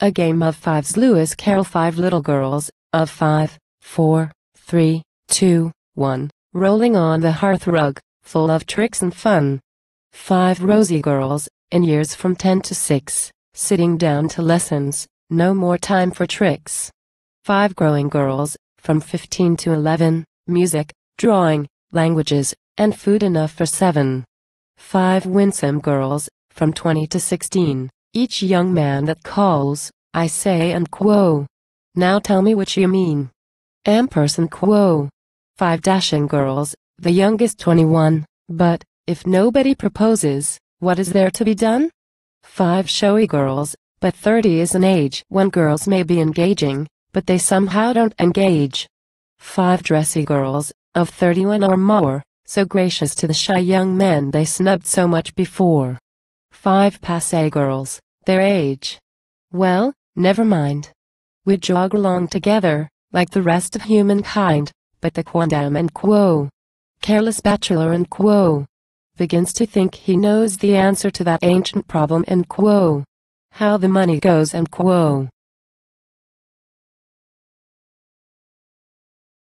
A game of fives Lewis Carroll Five little girls, of five, four, three, two, one, rolling on the hearth rug, full of tricks and fun. Five rosy girls, in years from ten to six, sitting down to lessons, no more time for tricks. Five growing girls, from fifteen to eleven, music, drawing, languages, and food enough for seven. Five winsome girls, from twenty to sixteen, each young man that calls, I say and quo. Now tell me which you mean. Ampersand quo. Five dashing girls, the youngest 21, but, if nobody proposes, what is there to be done? Five showy girls, but 30 is an age when girls may be engaging, but they somehow don't engage. Five dressy girls, of 31 or more, so gracious to the shy young men they snubbed so much before. Five passe girls, their age. Well, never mind. We jog along together, like the rest of humankind, but the quondam and quo. Careless bachelor and quo. Begins to think he knows the answer to that ancient problem and quo. How the money goes and quo.